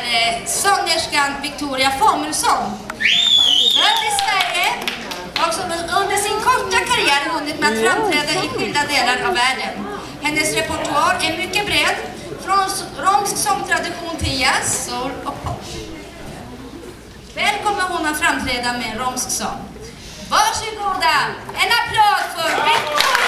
är eh, sångerskan Victoria Samuelsson. Född i Sverige och som under sin korta karriär hunnit med att framträda i skilda delar av världen. Hennes repertoar är mycket bred, från romsk sångtradition till jazz, soul och pop. Väl kommer hon att framträda med en romsk sång. Varsågoda! En applåd för Victoria!